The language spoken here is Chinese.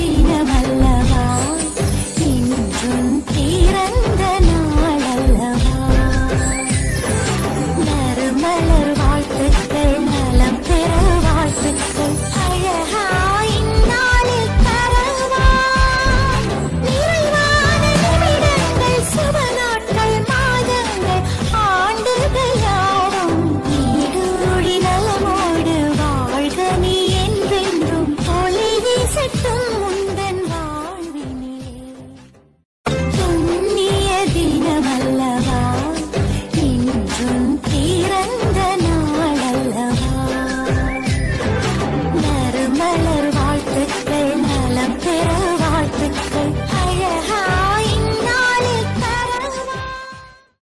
一年木 esperar.